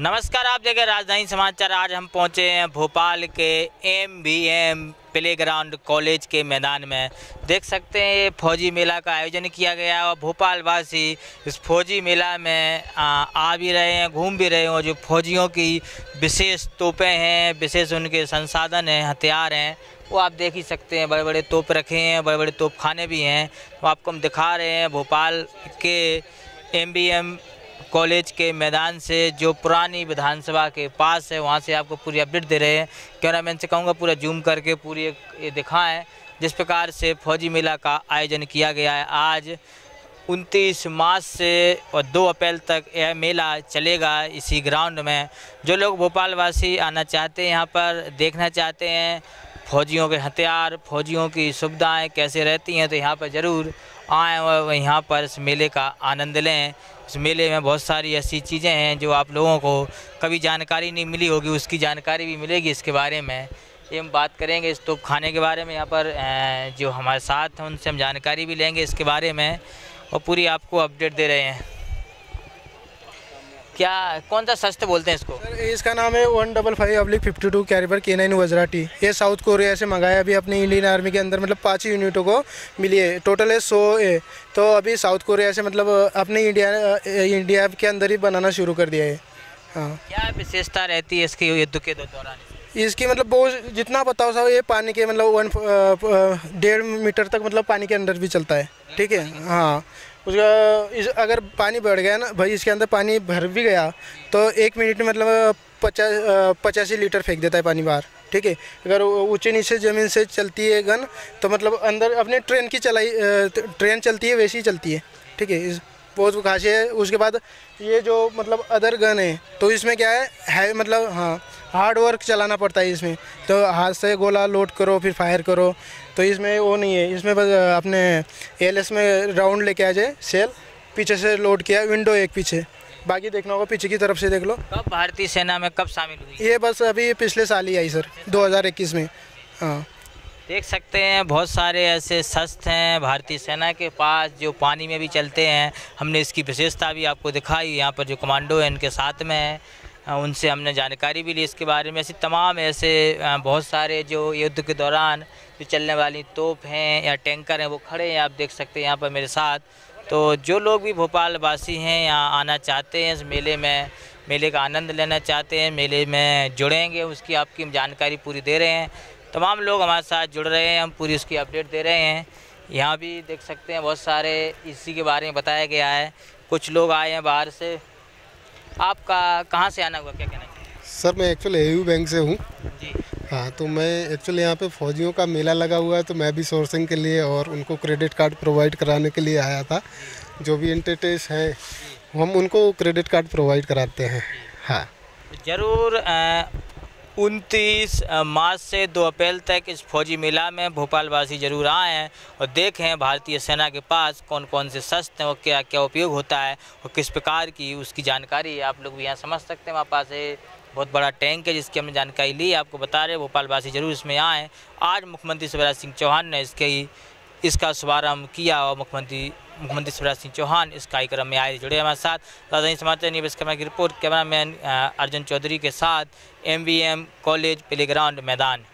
नमस्कार आप देखें राजधानी समाचार। आज हम पहुँचे हैं भोपाल के M B M playground college के मैदान में। देख सकते हैं ये फौजी मेला का आयोजन किया गया है और भोपाल वासी इस फौजी मेला में आ, आ भी रहे हैं घूम भी रहे हैं और जो फौजियों की विशेष तोपें हैं विशेष उनके संसाधन हैं हथियार हैं वो आप देख ही सकते हैं। बड़े बड़े तोप रखे हैं बड़े बड़े तोप खाने भी हैं। तो आपको हम दिखा रहे हैं भोपाल के एम बी एम कॉलेज के मैदान से, जो पुरानी विधानसभा के पास है, वहाँ से आपको पूरी अपडेट दे रहे हैं। कैमरा मैन से कहूँगा, पूरा जूम करके पूरी ये दिखाएँ, जिस प्रकार से फौजी मेला का आयोजन किया गया है। आज 29 मार्च से और 2 अप्रैल तक यह मेला चलेगा इसी ग्राउंड में। जो लोग भोपाल वासी आना चाहते हैं, यहाँ पर देखना चाहते हैं, फौजियों के हथियार, फौजियों की सुविधाएँ कैसे रहती हैं तो यहाँ पर ज़रूर आएँ और यहाँ पर इस मेले का आनंद लें। इस मेले में बहुत सारी ऐसी चीज़ें हैं जो आप लोगों को कभी जानकारी नहीं मिली होगी, उसकी जानकारी भी मिलेगी इसके बारे में। ये हम बात करेंगे इस तोप खाने के बारे में, यहाँ पर जो हमारे साथ हैं, उनसे हम जानकारी भी लेंगे इसके बारे में और पूरी आपको अपडेट दे रहे हैं। क्या कौन सा सस्ते बोलते हैं इसको? सर इसका नाम है one double five oblique fifty two कैरिबर के नाइन वजराटी। ये साउथ कोरिया से मंगाया अभी अपनी इंडियन आर्मी के अंदर मतलब पाँच यूनिटों को मिली है। टोटल है सौ है तो अभी साउथ कोरिया से मतलब अपने इंडिया इंडिया के अंदर ही बनाना शुरू कर दिया है। हाँ। क्या विशेषता रहती है इसके युद्ध के दौरान? इसकी मतलब बहुत जितना बताओ साहब ये पानी के मतलब वन डेढ़ मीटर तक मतलब पानी के अंदर भी चलता है। ठीक है? हाँ। उसका इस, अगर पानी बढ़ गया ना, भाई इसके अंदर पानी भर भी गया तो एक मिनट में मतलब पचास पचासी लीटर फेंक देता है पानी बाहर, ठीक है? अगर ऊँचे नीचे ज़मीन से चलती है गन तो मतलब अंदर अपने ट्रेन की चलाई ट्रेन चलती है, वैसी ही चलती है, ठीक है? इस, बहुत खासी है, उसके बाद ये जो मतलब अदर गन है तो इसमें क्या है है मतलब हाँ हार्ड वर्क चलाना पड़ता है इसमें। तो हाथ से गोला लोड करो फिर फायर करो। तो इसमें वो नहीं है। इसमें बस अपने एल में राउंड लेके आ जाए सेल पीछे से लोड किया विंडो एक पीछे। बाकी देखना होगा पीछे की तरफ़ से देख लो। कब भारतीय सेना में कब शामिल हुई? ये बस अभी पिछले साल ही आई सर 2021 में। हाँ। देख सकते हैं बहुत सारे ऐसे शस्त्र हैं भारतीय सेना के पास जो पानी में भी चलते हैं। हमने इसकी विशेषता भी आपको दिखाई यहाँ पर जो कमांडो है इनके साथ में है। उनसे हमने जानकारी भी ली। इसके बारे में ऐसे तमाम ऐसे बहुत सारे जो युद्ध के दौरान जो चलने वाली तोप हैं या टैंकर हैं, वो खड़े हैं। आप देख सकते हैं यहाँ पर मेरे साथ। तो जो लोग भी भोपाल वासी हैं, यहाँ आना चाहते हैं इस मेले में, मेले का आनंद लेना चाहते हैं, मेले में जुड़ेंगे, उसकी आपकी जानकारी पूरी दे रहे हैं। तमाम लोग हमारे साथ जुड़ रहे हैं, हम पूरी उसकी अपडेट दे रहे हैं। यहाँ भी देख सकते हैं बहुत सारे, इसी के बारे में बताया गया है। कुछ लोग आए हैं बाहर से आपका कहाँ से आना हुआ? क्या कहना चाहिए सर मैं एक्चुअली ए यू बैंक से हूँ। जी। हाँ तो मैं एक्चुअली यहाँ पे फौजियों का मेला लगा हुआ है तो मैं भी सोर्सिंग के लिए और उनको क्रेडिट कार्ड प्रोवाइड कराने के लिए आया था। जो। भी इंटरटेस हैं हम उनको क्रेडिट कार्ड प्रोवाइड कराते हैं। हाँ। ज़रूर उनतीस मार्च से दो अप्रैल तक इस फौजी मेला में भोपाल वासी ज़रूर आए और देखें भारतीय सेना के पास कौन कौन से शस्त्र हैं और क्या क्या उपयोग होता है और किस प्रकार की उसकी जानकारी आप लोग भी यहाँ समझ सकते हैं। वहाँ पास है बहुत बड़ा टैंक है जिसकी हमने जानकारी ली आपको बता रहे भोपाल वासी ज़रूर इसमें आएँ आज मुख्यमंत्री शिवराज सिंह चौहान ने इसके, इसका शुभारंभ किया और मुख्यमंत्री मुख्यमंत्री शिवराज सिंह चौहान इस कार्यक्रम में आए, जुड़े हमारे साथ। राजधानी समाचार न्यूज़ कैमरा की रिपोर्ट, कैमरामैन अर्जुन चौधरी के साथ एम कॉलेज प्ले ग्राउंड मैदान।